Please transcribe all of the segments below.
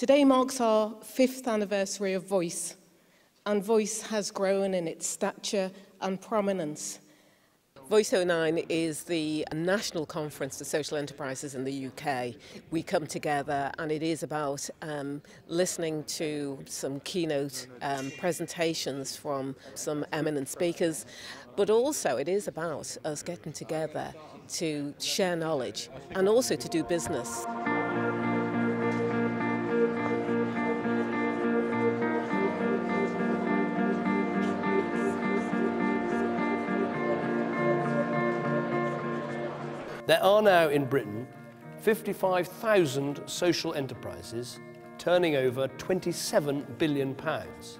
Today marks our fifth anniversary of Voice, and Voice has grown in its stature and prominence. Voice 09 is the national conference for social enterprises in the UK. We come together and it is about um, listening to some keynote um, presentations from some eminent speakers, but also it is about us getting together to share knowledge and also to do business. There are now in Britain 55,000 social enterprises turning over 27 billion pounds.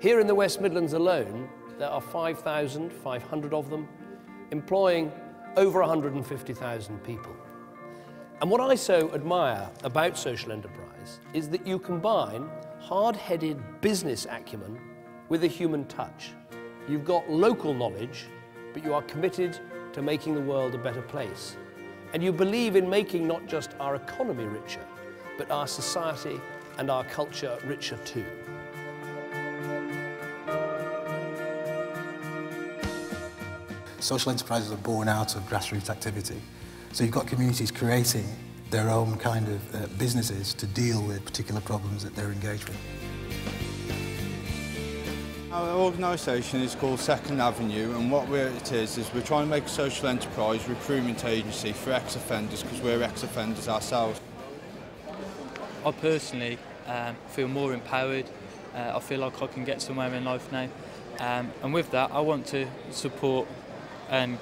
Here in the West Midlands alone, there are 5,500 of them, employing over 150,000 people. And what I so admire about social enterprise is that you combine hard-headed business acumen with a human touch. You've got local knowledge, but you are committed to making the world a better place. And you believe in making not just our economy richer, but our society and our culture richer too. Social enterprises are born out of grassroots activity. So you've got communities creating their own kind of uh, businesses to deal with particular problems that they're engaged with. Our organisation is called Second Avenue and what it is is we're trying to make a social enterprise recruitment agency for ex-offenders because we're ex-offenders ourselves. I personally um, feel more empowered, uh, I feel like I can get somewhere in life now um, and with that I want to support and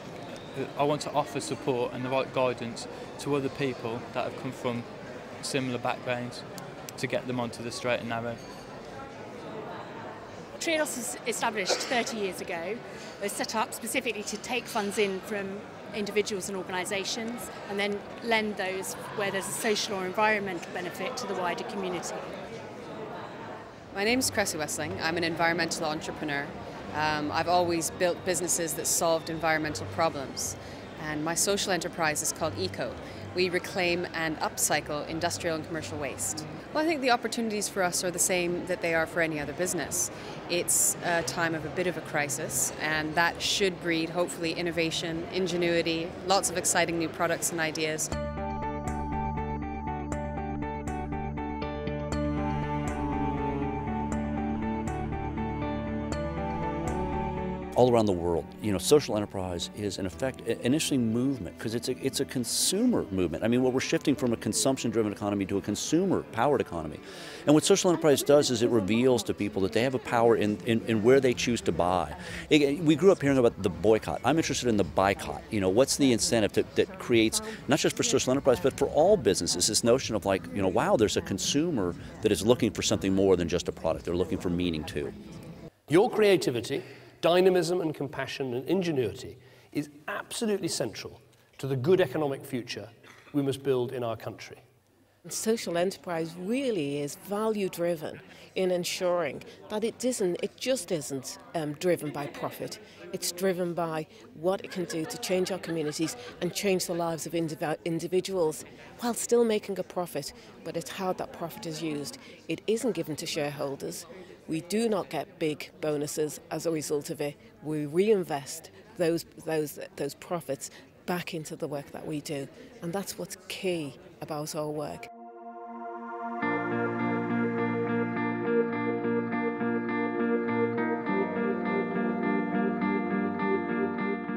I want to offer support and the right guidance to other people that have come from similar backgrounds to get them onto the straight and narrow. Triodos was established 30 years ago. It was set up specifically to take funds in from individuals and organisations and then lend those where there's a social or environmental benefit to the wider community. My name is Kresse Wesling. I'm an environmental entrepreneur. Um, I've always built businesses that solved environmental problems. And my social enterprise is called ECO. We reclaim and upcycle industrial and commercial waste. Well, I think the opportunities for us are the same that they are for any other business. It's a time of a bit of a crisis, and that should breed, hopefully, innovation, ingenuity, lots of exciting new products and ideas. All around the world, you know, social enterprise is in effect initially movement because it's a, it's a consumer movement. I mean, well, we're shifting from a consumption-driven economy to a consumer-powered economy. And what social enterprise does is it reveals to people that they have a power in, in, in where they choose to buy. It, we grew up hearing about the boycott. I'm interested in the buycott. You know, what's the incentive to, that creates, not just for social enterprise, but for all businesses, this notion of like, you know, wow, there's a consumer that is looking for something more than just a product. They're looking for meaning too. Your creativity dynamism and compassion and ingenuity is absolutely central to the good economic future we must build in our country. Social enterprise really is value driven in ensuring that it isn't, it just isn't um, driven by profit. It's driven by what it can do to change our communities and change the lives of indiv individuals while still making a profit. But it's how that profit is used. It isn't given to shareholders. We do not get big bonuses as a result of it. We reinvest those, those, those profits back into the work that we do. And that's what's key about our work.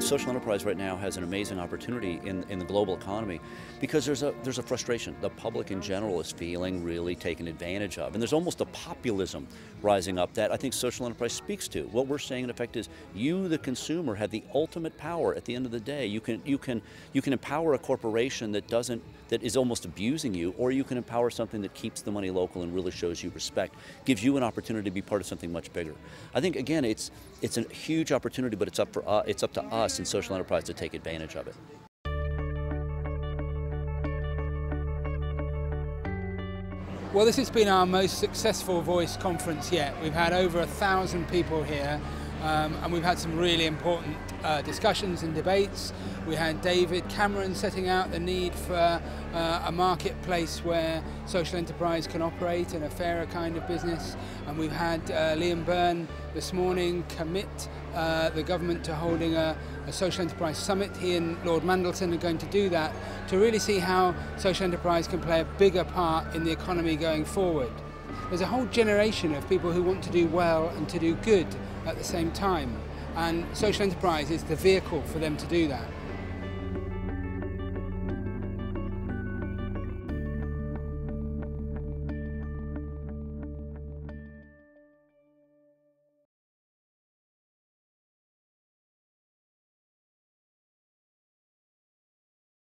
Social enterprise right now has an amazing opportunity in, in the global economy because there's a, there's a frustration. The public in general is feeling really taken advantage of. And there's almost a populism rising up that I think social enterprise speaks to. What we're saying in effect is you, the consumer, have the ultimate power at the end of the day. You can, you can, you can empower a corporation that doesn't, that is almost abusing you, or you can empower something that keeps the money local and really shows you respect, gives you an opportunity to be part of something much bigger. I think again, it's, it's a huge opportunity, but it's up for uh, it's up to us in social enterprise to take advantage of it. Well, this has been our most successful voice conference yet. We've had over a thousand people here um, and we've had some really important uh, discussions and debates. We had David Cameron setting out the need for uh, a marketplace where social enterprise can operate in a fairer kind of business. And we've had uh, Liam Byrne this morning commit uh, the government to holding a, a social enterprise summit. He and Lord Mandelson are going to do that to really see how social enterprise can play a bigger part in the economy going forward. There's a whole generation of people who want to do well and to do good at the same time. And social enterprise is the vehicle for them to do that.